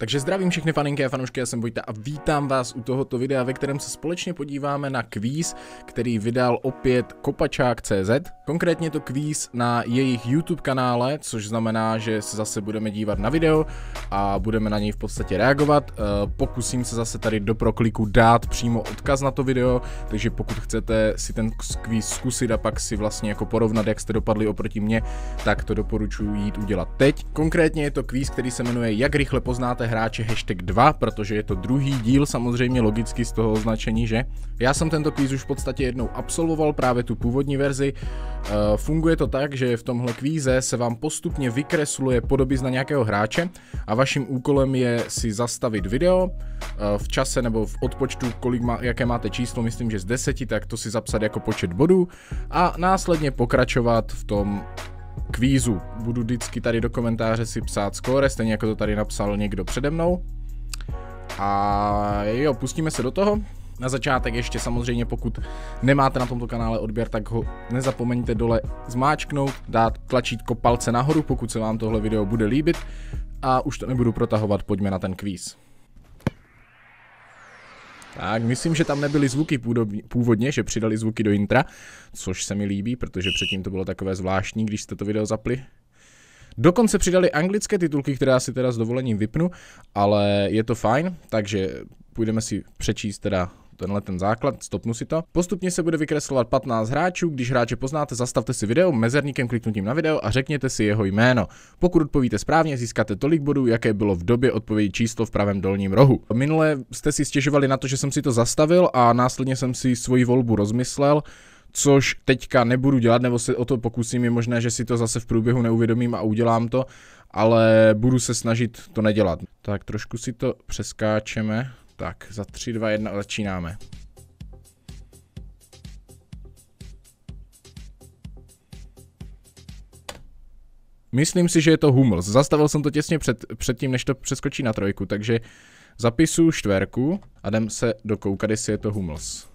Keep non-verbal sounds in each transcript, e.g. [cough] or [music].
Takže zdravím všechny faninky a fanoušky, já jsem Vojta a vítám vás u tohoto videa, ve kterém se společně podíváme na kvíz, který vydal opět Kopačák.cz. Konkrétně to kvíz na jejich YouTube kanále, což znamená, že se zase budeme dívat na video a budeme na něj v podstatě reagovat. Eh, pokusím se zase tady do prokliku dát přímo odkaz na to video, takže pokud chcete si ten kvíz zkusit a pak si vlastně jako porovnat, jak jste dopadli oproti mně, tak to doporučuji jít udělat teď. Konkrétně je to kvíz, který se jmenuje Jak rychle poznáte hráče hashtag 2, protože je to druhý díl samozřejmě logicky z toho označení, že? Já jsem tento kvíz už v podstatě jednou absolvoval, právě tu původní verzi. Uh, funguje to tak, že v tomhle kvíze se vám postupně vykresluje podobizna nějakého hráče a vaším úkolem je si zastavit video uh, v čase nebo v odpočtu, kolik má, jaké máte číslo, myslím, že z 10, tak to si zapsat jako počet bodů a následně pokračovat v tom kvízu. Budu vždycky tady do komentáře si psát skóre, stejně jako to tady napsal někdo přede mnou. A jo, pustíme se do toho. Na začátek ještě samozřejmě, pokud nemáte na tomto kanále odběr, tak ho nezapomeňte dole zmáčknout, dát tlačítko palce nahoru, pokud se vám tohle video bude líbit. A už to nebudu protahovat, pojďme na ten kvíz. Tak, myslím, že tam nebyly zvuky původně, že přidali zvuky do intra, což se mi líbí, protože předtím to bylo takové zvláštní, když jste to video zapli. Dokonce přidali anglické titulky, které já si teda s dovolením vypnu, ale je to fajn, takže půjdeme si přečíst teda tenhle ten základ, stopnu si to. Postupně se bude vykreslovat 15 hráčů, když hráče poznáte, zastavte si video mezerníkem kliknutím na video a řekněte si jeho jméno. Pokud odpovíte správně, získáte tolik bodů, jaké bylo v době odpovědi číslo v pravém dolním rohu. Minule jste si stěžovali na to, že jsem si to zastavil a následně jsem si svoji volbu rozmyslel což teďka nebudu dělat, nebo se o to pokusím, je možné, že si to zase v průběhu neuvědomím a udělám to, ale budu se snažit to nedělat. Tak trošku si to přeskáčeme. Tak, za 3, 2, 1 začínáme. Myslím si, že je to Hummels. Zastavil jsem to těsně před, před tím, než to přeskočí na trojku, takže zapisu čtverku a jdem se dokoukat, jestli je to Hummels.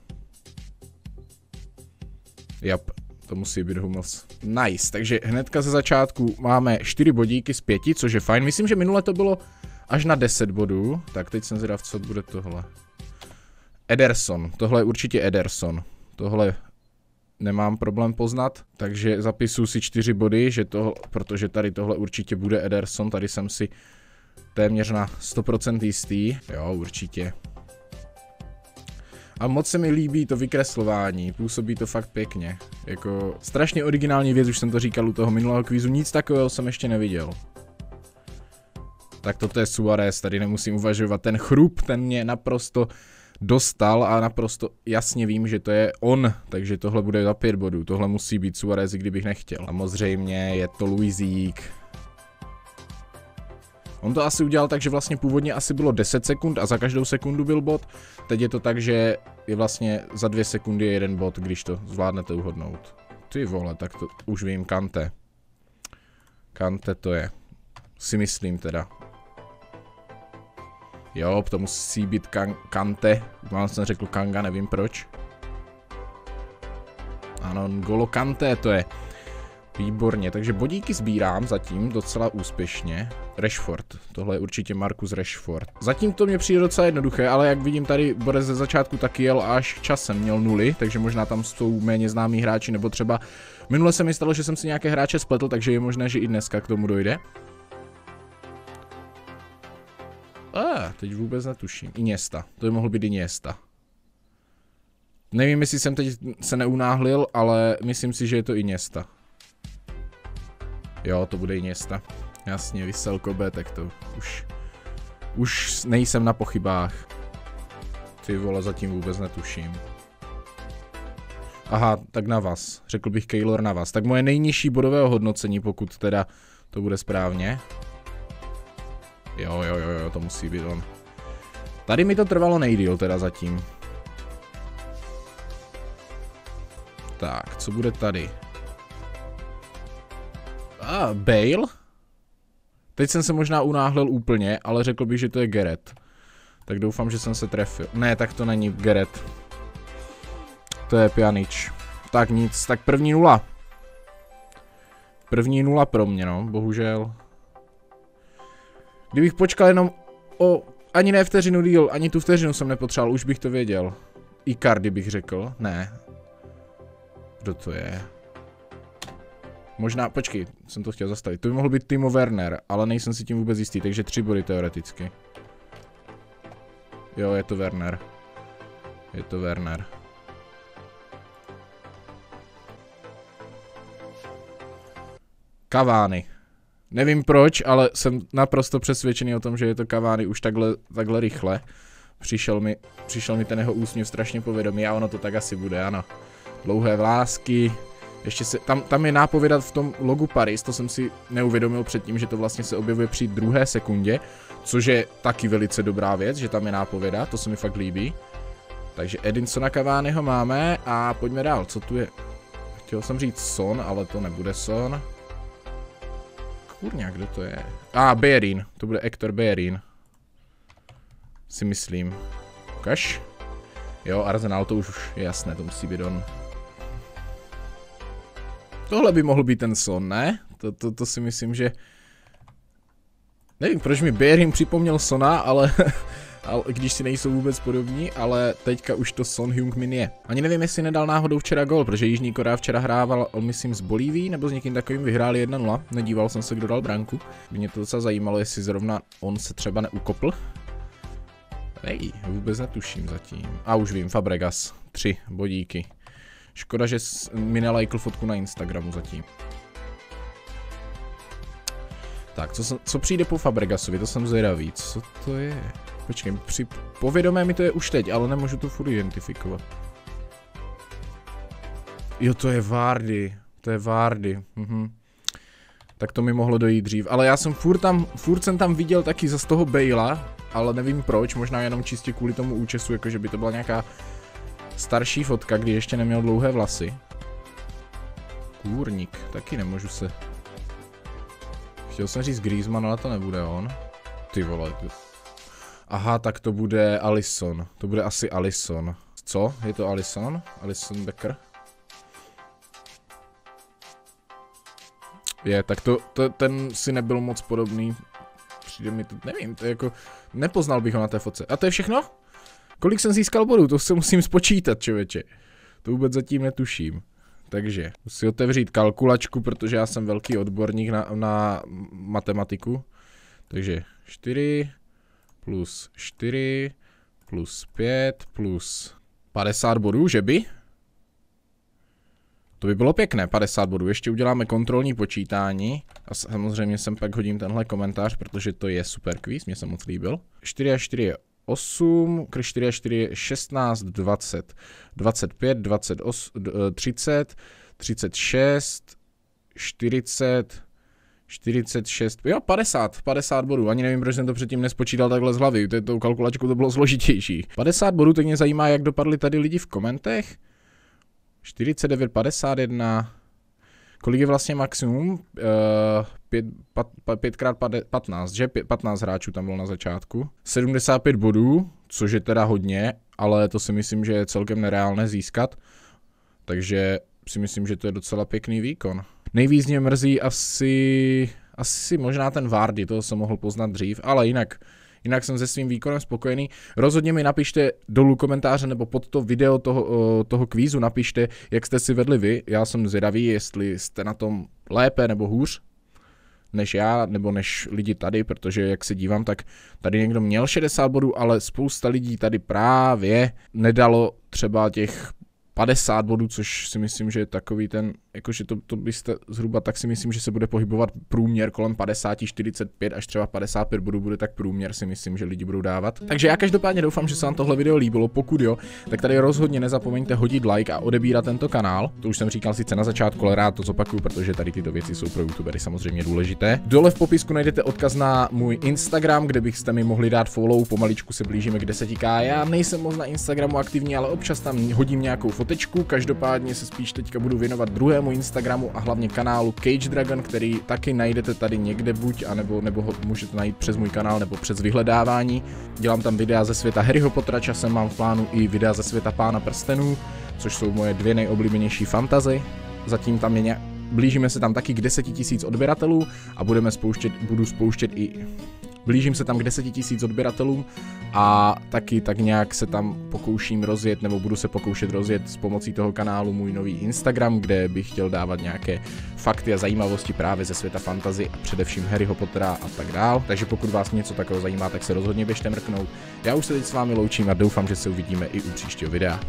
Jap, to musí být Hummels. Nice, takže hnedka ze začátku máme 4 bodíky z 5, což je fajn. Myslím, že minule to bylo až na 10 bodů. Tak teď jsem zvědav, co bude tohle. Ederson, tohle je určitě Ederson. Tohle nemám problém poznat, takže zapisuju si 4 body, že to, protože tady tohle určitě bude Ederson, tady jsem si téměř na 100% jistý. Jo, určitě. A moc se mi líbí to vykreslování, působí to fakt pěkně. Jako strašně originální věc, už jsem to říkal u toho minulého kvízu, nic takového jsem ještě neviděl. Tak toto je Suarez, tady nemusím uvažovat, ten chrup, ten mě naprosto dostal a naprosto jasně vím, že to je on, takže tohle bude za pět bodů, tohle musí být Suarez, kdybych nechtěl. Samozřejmě je to Luizík, On to asi udělal tak, že vlastně původně asi bylo 10 sekund a za každou sekundu byl bod. Teď je to tak, že je vlastně za dvě sekundy jeden bod, když to zvládnete uhodnout. Ty vole, tak to už vím, Kante. Kante to je. Si myslím teda. Jo, to musí být kan Kante. Mám jsem řekl Kanga, nevím proč. Ano, Golo Kante to je. Výborně, takže bodíky sbírám zatím docela úspěšně. Rashford, tohle je určitě Markus Rashford. Zatím to mě přijde docela jednoduché, ale jak vidím tady Borez ze začátku taky jel až časem, měl nuly, takže možná tam jsou méně známí hráči, nebo třeba minule se mi stalo, že jsem si nějaké hráče spletl, takže je možné, že i dneska k tomu dojde. Teď vůbec netuším. Iniesta, to by mohlo být Iniesta. Nevím, jestli jsem teď se neunáhlil, ale myslím si, že je to Iniesta. Jo, to bude i města. Jasně, vyselko B, tak to už... Už nejsem na pochybách. Ty vole, zatím vůbec netuším. Aha, tak na vás. Řekl bych Keylor na vás. Tak moje nejnižší bodové hodnocení, pokud teda to bude správně. Jo, jo, jo, jo, to musí být on. Tady mi to trvalo nejdíl teda zatím. Tak, co bude tady? A, Bale? Teď jsem se možná unáhlil úplně, ale řekl bych, že to je Geret. Tak doufám, že jsem se trefil. Ne, tak to není Geret. To je Pjanič. Tak nic, tak první nula. První nula pro mě, no, bohužel. Kdybych počkal jenom o ani ne vteřinu díl, ani tu vteřinu jsem nepotřeboval, už bych to věděl. I kardy bych řekl, ne. Kdo to je? Možná, počkej, jsem to chtěl zastavit. To by mohl být Timo Werner, ale nejsem si tím vůbec jistý, takže tři body teoreticky. Jo, je to Werner. Je to Werner. Kavány. Nevím proč, ale jsem naprosto přesvědčený o tom, že je to Kavány už takhle, takhle rychle. Přišel mi, přišel mi ten jeho úsměv strašně povědomý a ono to tak asi bude, ano. Dlouhé vlásky, ještě se, tam, tam je nápovědat v tom logu Paris, to jsem si neuvědomil předtím, že to vlastně se objevuje při druhé sekundě, což je taky velice dobrá věc, že tam je nápověda, to se mi fakt líbí. Takže Edinsona Caványho máme a pojďme dál, co tu je? Chtěl jsem říct Son, ale to nebude Son. Kurňa, kdo to je? A, ah, Berin, to bude Hector Berin. Si myslím. Ukaž. Jo, Arsenal to už je jasné, to musí být on. Tohle by mohl být ten son, ne? To, to, to si myslím, že... Nevím, proč mi Berin připomněl Sona, ale... [laughs] ale když si nejsou vůbec podobní, ale teďka už to Son Heung-min je. Ani nevím, jestli nedal náhodou včera gol, protože Jižní Korea včera hrával, myslím, s Bolíví nebo s někým takovým vyhráli 1-0. Nedíval jsem se, kdo dal branku. Mě to docela zajímalo, jestli zrovna on se třeba neukopl. Hej, vůbec netuším zatím. A už vím, Fabregas. Tři bodíky. Škoda, že mi nelajkl fotku na Instagramu zatím. Tak, co, co přijde po Fabregasovi, to jsem zvědavý. Co to je? Počkej, při povědomé mi to je už teď, ale nemůžu to furt identifikovat. Jo, to je Vardy. To je Vardy. Mhm. Tak to mi mohlo dojít dřív. Ale já jsem furt tam, furt jsem tam viděl taky za z toho Bejla, ale nevím proč, možná jenom čistě kvůli tomu účesu, jakože by to byla nějaká starší fotka, kdy ještě neměl dlouhé vlasy. Kůrník, taky nemůžu se... Chtěl jsem říct Griezmann, ale to nebude on. Ty vole. Aha, tak to bude Alison. To bude asi Alison. Co? Je to Alison? Alison Becker? Je, tak to, to, ten si nebyl moc podobný. Přijde mi to, nevím, to je jako, nepoznal bych ho na té fotce. A to je všechno? Kolik jsem získal bodů, to se musím spočítat, člověče. To vůbec zatím netuším. Takže musím otevřít kalkulačku, protože já jsem velký odborník na, na matematiku. Takže 4 plus 4 plus 5 plus 50 bodů, že by? To by bylo pěkné, 50 bodů. Ještě uděláme kontrolní počítání. A samozřejmě sem pak hodím tenhle komentář, protože to je super quiz, mě se moc líbil. 4 a 4 je 8, k 4 a 4 je 16, 20, 25, 28, 30, 36, 40, 46, jo 50, 50 bodů, ani nevím, proč jsem to předtím nespočítal takhle z hlavy, to, tou kalkulačkou to bylo složitější. 50 bodů, tak mě zajímá, jak dopadly tady lidi v komentech. 49, 51, kolik je vlastně maximum? Uh, 5, 5 x 15, že? 15 hráčů tam bylo na začátku. 75 bodů, což je teda hodně, ale to si myslím, že je celkem nereálné získat. Takže si myslím, že to je docela pěkný výkon. Nejvíc mě mrzí asi, asi možná ten Vardy, toho jsem mohl poznat dřív, ale jinak Jinak jsem se svým výkonem spokojený. Rozhodně mi napište dolů komentáře nebo pod to video toho, toho kvízu napište, jak jste si vedli vy. Já jsem zvědavý, jestli jste na tom lépe nebo hůř než já, nebo než lidi tady, protože jak se dívám, tak tady někdo měl 60 bodů, ale spousta lidí tady právě nedalo třeba těch 50 bodů, což si myslím, že je takový ten, jakože to, to byste zhruba tak si myslím, že se bude pohybovat průměr kolem 50, 45 až třeba 55 bodů bude tak průměr si myslím, že lidi budou dávat. Takže já každopádně doufám, že se vám tohle video líbilo, pokud jo, tak tady rozhodně nezapomeňte hodit like a odebírat tento kanál. To už jsem říkal sice na začátku, ale rád to zopakuju, protože tady tyto věci jsou pro youtubery samozřejmě důležité. Dole v popisku najdete odkaz na můj Instagram, kde byste mi mohli dát follow, pomaličku se blížíme k 10k. Já nejsem moc na Instagramu aktivní, ale občas tam hodím nějakou fotečku, každopádně se spíš teďka budu věnovat druhému Instagramu a hlavně kanálu Cage Dragon, který taky najdete tady někde buď, anebo nebo ho můžete najít přes můj kanál nebo přes vyhledávání. Dělám tam videa ze světa Harryho Pottera, časem mám v plánu i videa ze světa Pána prstenů, což jsou moje dvě nejoblíbenější fantazy. Zatím tam je nějak blížíme se tam taky k 10 000 odběratelů a budeme spouštět, budu spouštět i blížím se tam k 10 tisíc odběratelům a taky tak nějak se tam pokouším rozjet, nebo budu se pokoušet rozjet s pomocí toho kanálu můj nový Instagram, kde bych chtěl dávat nějaké fakty a zajímavosti právě ze světa fantazy a především Harryho Pottera a tak dál. Takže pokud vás něco takového zajímá, tak se rozhodně běžte mrknout. Já už se teď s vámi loučím a doufám, že se uvidíme i u příštího videa.